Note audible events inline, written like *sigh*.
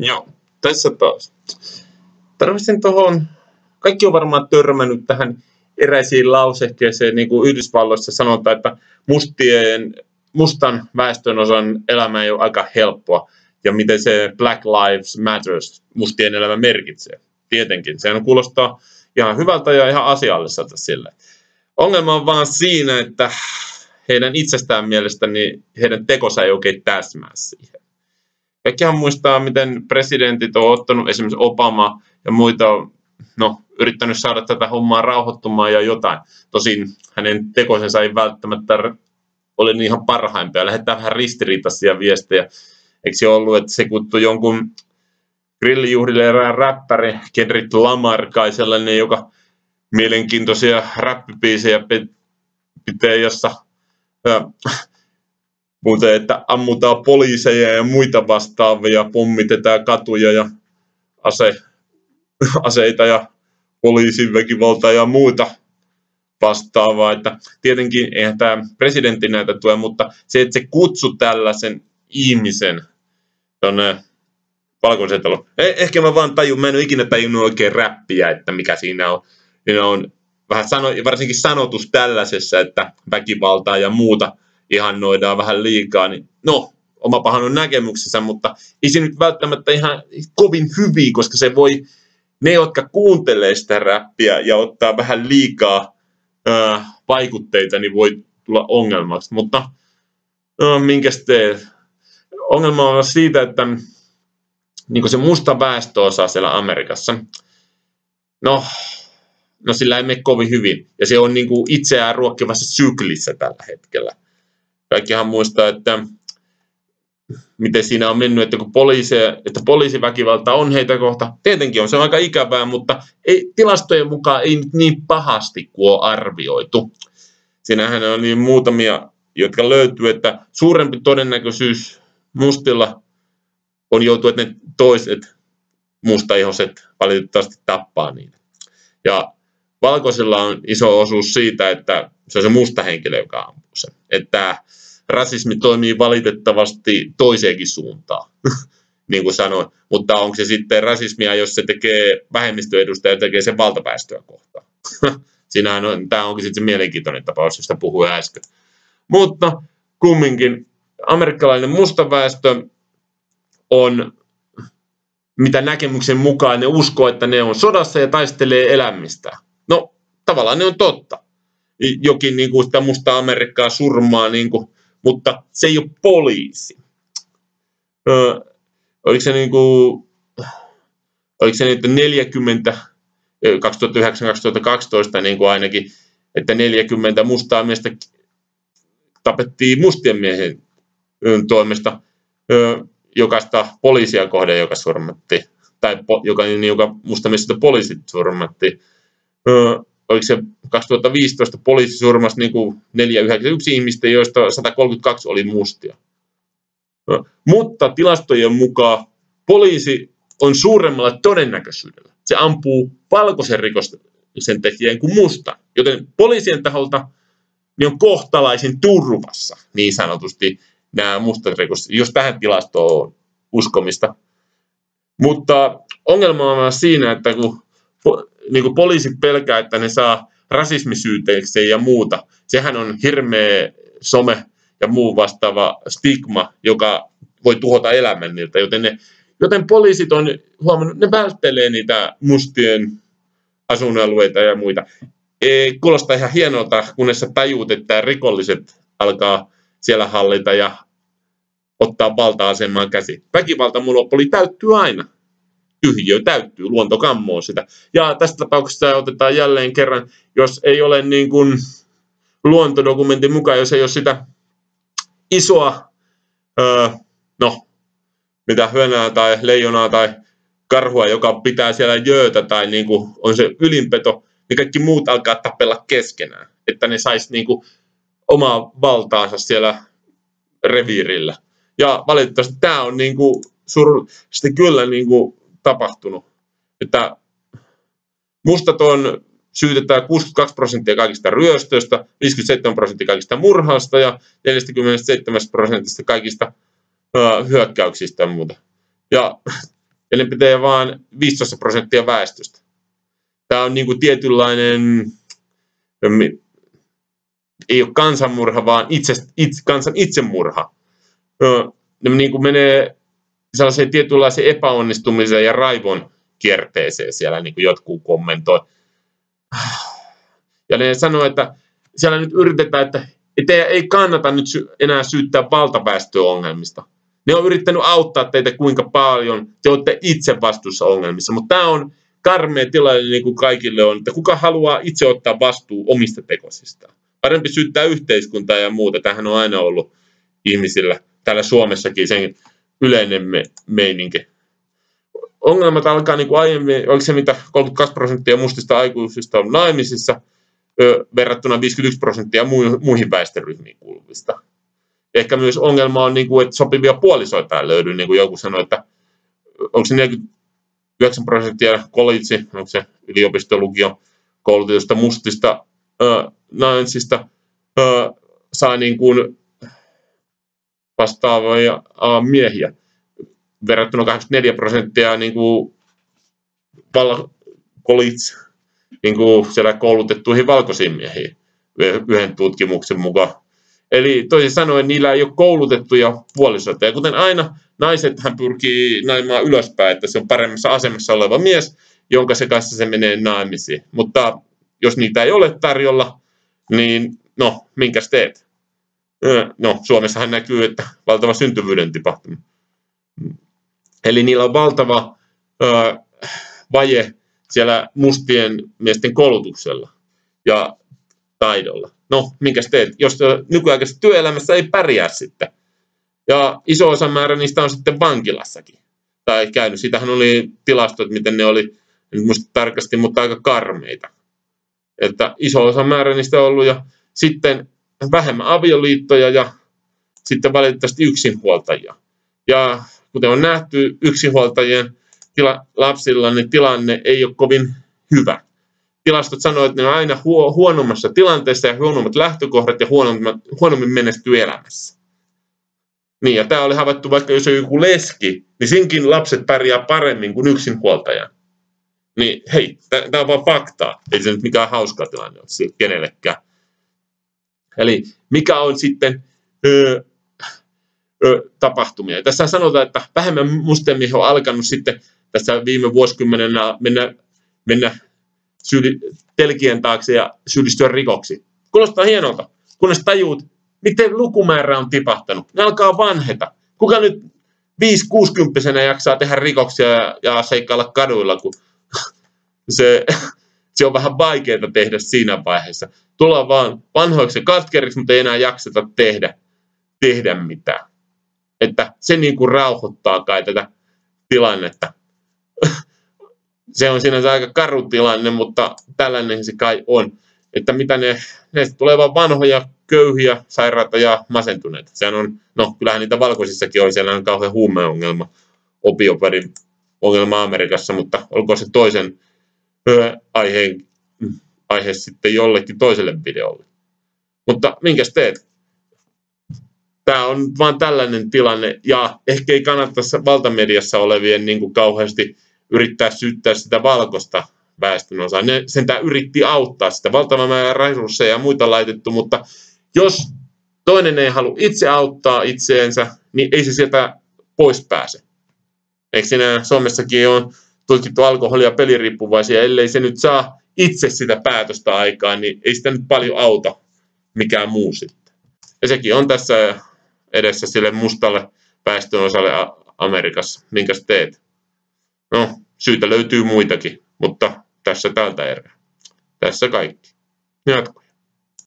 Joo, tässä taas. Tarvitsin tuohon, kaikki on varmaan törmännyt tähän eräisiin lausekkeeseen, niin kuin Yhdysvalloissa sanotaan, että mustien, mustan väestönosan elämä ei ole aika helppoa, ja miten se Black Lives Matters mustien elämä merkitsee. Tietenkin, sehän kuulostaa ihan hyvältä ja ihan asialliselta sille. Ongelma on vaan siinä, että heidän itsestään mielestä niin heidän tekonsa ei oikein täsmää siihen. Kaikkihan muistaa, miten presidentit on ottanut, esimerkiksi Obama ja muita, no, yrittänyt saada tätä hommaa rauhoittumaan ja jotain. Tosin hänen tekoisensa ei välttämättä ole niin ihan parhaimpia. Lähettää vähän ristiriitaisia viestejä. Eikö se ollut, että se kuttu jonkun grillijuhdille erään räppäri Kendrick Lamar, kai sellainen, joka mielenkiintoisia räppipiisejä pitää, jossa muuten, että ammutaan poliiseja ja muita vastaavia, pommitetaan katuja ja ase, aseita ja poliisin väkivaltaa ja muuta vastaavaa. Että tietenkin eihän tämä presidentti näitä tue, mutta se, että se kutsu tällaisen ihmisen tuonne valkoisen talon. Eh, ehkä mä vaan tajun, mä en ole ikinä tajunnut oikein räppiä, että mikä siinä on. Siinä on vähän sano, varsinkin sanotus tällaisessa, että väkivaltaa ja muuta ihannoidaan vähän liikaa, niin no, oma pahan on näkemyksensä, mutta ei se nyt välttämättä ihan kovin hyvin, koska se voi, ne jotka kuuntelee sitä räppiä ja ottaa vähän liikaa ää, vaikutteita, niin voi tulla ongelmaksi. Mutta no, minkäs tee? Ongelma on siitä, että niin se musta väestöosa siellä Amerikassa, no no sillä ei mene kovin hyvin. Ja se on niin kuin itseään ruokkivassa syklissä tällä hetkellä. Kaikkihan muistaa, että miten siinä on mennyt, että kun poliisi, että poliisiväkivalta on heitä kohta, tietenkin on se aika ikävää, mutta ei, tilastojen mukaan ei nyt niin pahasti kuin on arvioitu. Siinähän on niin muutamia, jotka löytyy, että suurempi todennäköisyys mustilla on joutu, että ne toiset mustaihoset valitettavasti tappaa niitä. Ja valkoisilla on iso osuus siitä, että se on se musta henkilö, joka ampuu sen. Että rasismi toimii valitettavasti toiseenkin suuntaan, *laughs* niin kuin sanoin. Mutta onko se sitten rasismia, jos se tekee vähemmistöedustaja tekee sen valtaväestöä kohtaan? *laughs* Siinähän on, tämä onkin sitten se mielenkiintoinen tapaus, josta puhuin äsken. Mutta kumminkin amerikkalainen musta väestö on mitä näkemyksen mukaan ne uskoo, että ne on sodassa ja taistelee elämistä. No, tavallaan ne on totta. Jokin niin kuin sitä musta Amerikkaa surmaa, niin kuin, mutta se ei ole poliisi. Ö, oliko se niin kuin, oliko se niin, 40, 2009-2012 niin kuin ainakin, että 40 mustaa miestä tapettiin mustien miehen toimesta jokaista poliisia kohden, joka surmattiin, tai po, joka, joka musta mistä poliisit surmattiin. Oliko se 2015 poliisi surmasi niin kuin 491 ihmistä, joista 132 oli mustia. Mutta tilastojen mukaan poliisi on suuremmalla todennäköisyydellä. Se ampuu valkoisen rikoksen tekijän kuin musta. Joten poliisien taholta niin on kohtalaisin turvassa niin sanotusti nämä mustat rikokset, jos tähän tilastoon on uskomista. Mutta ongelma on siinä, että kun niin kuin poliisit pelkää, että ne saa rasismisyyteeksi ja muuta, sehän on hirveä some ja muu vastaava stigma, joka voi tuhota elämän niiltä, joten, ne, joten poliisit on huomannut, ne välttelee niitä mustien asuinalueita ja muita. Ei, kuulostaa ihan hienolta, kunnes sä tajuut, että rikolliset alkaa siellä hallita ja ottaa valta-asemaan käsi. Väkivaltamonopoli täyttyy aina. Tyhjiö täyttyy, luonto kammoo sitä. Ja tästä tapauksessa otetaan jälleen kerran, jos ei ole niin kuin luontodokumentin mukaan, jos ei ole sitä isoa, öö, no, mitä hyönää tai leijonaa tai karhua, joka pitää siellä jöötä tai niin kuin on se ylinpeto, niin kaikki muut alkaa tapella keskenään, että ne sais niin kuin omaa valtaansa siellä reviirillä. Ja valitettavasti tämä on niin kuin surullisesti kyllä niin kuin tapahtunut. Että mustat on syytetään 62 prosenttia kaikista ryöstöistä, 57 prosenttia kaikista murhasta ja 47 prosentista kaikista ö, hyökkäyksistä ja muuta. Ja *laughs* ja ne pitää vain 15 prosenttia väestöstä. Tämä on niin kuin tietynlainen, ei ole kansanmurha, vaan itse, itse, kansan itsemurha. Ne niin kuin menee sellaiseen tietynlaiseen epäonnistumiseen ja raivon kierteeseen siellä, niin kuin jotkut kommentoi. Ja ne sanoo, että siellä nyt yritetään, että teidän ei kannata nyt enää syyttää valtaväestöongelmista. Ne on yrittänyt auttaa teitä kuinka paljon, te olette itse vastuussa ongelmissa, mutta tämä on karmea tilanne niin kuin kaikille on, että kuka haluaa itse ottaa vastuu omista tekosistaan. Parempi syyttää yhteiskuntaa ja muuta. Tähän on aina ollut ihmisillä, täällä Suomessakin sen yleinen me, meininki. Ongelmat alkaa niin kuin aiemmin, oliko se mitä 32 prosenttia mustista aikuisista on naimisissa, ö, verrattuna 51 prosenttia muihin väestöryhmiin kuuluvista. Ehkä myös ongelma on, niin kuin, että sopivia puolisoita ei löydy, niin kuin joku sanoi, että onko se 49 prosenttia college, onko se yliopistolukio koulutetusta mustista ö, naisista ö, saa niin kuin vastaavia miehiä verrattuna 84 prosenttia niin kuin val, college, niin kuin siellä koulutettuihin valkoisiin miehiin yhden tutkimuksen mukaan. Eli toisin sanoen niillä ei ole koulutettuja puolisoita. Ja kuten aina, naiset hän pyrkii naimaan ylöspäin, että se on paremmassa asemassa oleva mies, jonka se kanssa se menee naimisiin. Mutta jos niitä ei ole tarjolla, niin no, minkäs teet? No, Suomessahan näkyy, että valtava syntyvyyden tipahtuma. Eli niillä on valtava ö, vaje siellä mustien miesten koulutuksella ja taidolla. No, minkäs teet, jos nykyaikaisessa työelämässä ei pärjää sitten. Ja iso osa määrä niistä on sitten vankilassakin. Tai käynyt. Siitähän oli tilastot, miten ne oli, en muista tarkasti, mutta aika karmeita. Että iso osa määrä niistä on ollut. Ja sitten vähemmän avioliittoja ja sitten valitettavasti yksinhuoltajia. Ja kuten on nähty, yksinhuoltajien tila, lapsilla niin tilanne ei ole kovin hyvä. Tilastot sanoo, että ne on aina huo, huonommassa tilanteessa ja huonommat lähtökohdat ja huonommin menestyy elämässä. Niin, ja tämä oli havaittu vaikka jos on joku leski, niin sinkin lapset pärjää paremmin kuin yksinhuoltaja. Niin hei, tämä on vaan faktaa. Ei se nyt mikään hauska tilanne ole kenellekään. Eli mikä on sitten öö, öö, tapahtumia. Tässä sanotaan, että vähemmän mustemiehiä on alkanut sitten tässä viime vuosikymmenenä mennä, mennä syli, telkien taakse ja syyllistyä rikoksi. Kuulostaa hienolta, kunnes tajuut, miten lukumäärä on tipahtanut. Ne alkaa vanheta. Kuka nyt 5-60 jaksaa tehdä rikoksia ja, ja seikkailla kaduilla, kun *laughs* se, se on vähän vaikeaa tehdä siinä vaiheessa. Tullaan vaan vanhoiksi ja katkeriksi, mutta ei enää jakseta tehdä, tehdä mitään. Että se niin kuin rauhoittaa kai tätä tilannetta *laughs* se on sinänsä aika karu tilanne, mutta tällainen se kai on. Että mitä ne, ne tulee vaan vanhoja, köyhiä, sairaita ja masentuneita. Sehän on, no kyllähän niitä valkoisissakin on, siellä on kauhean huumeongelma, opioperin ongelma Amerikassa, mutta olkoon se toisen aiheen, aihe sitten jollekin toiselle videolle. Mutta minkäs teet? Tämä on vaan tällainen tilanne, ja ehkä ei kannattaisi valtamediassa olevien niin kuin kauheasti yrittää syyttää sitä valkoista väestönosaa. Ne sentään yritti auttaa sitä. Valtava määrä resursseja ja muita laitettu, mutta jos toinen ei halua itse auttaa itseensä, niin ei se sieltä pois pääse. Eikö siinä Suomessakin on tutkittu alkoholia peliriippuvaisia, ellei se nyt saa itse sitä päätöstä aikaan, niin ei sitä nyt paljon auta mikään muu sitten. Ja sekin on tässä edessä sille mustalle väestönosalle Amerikassa. Minkäs teet? No, syitä löytyy muitakin, mutta tässä tältä erää. Tässä kaikki. Jatko.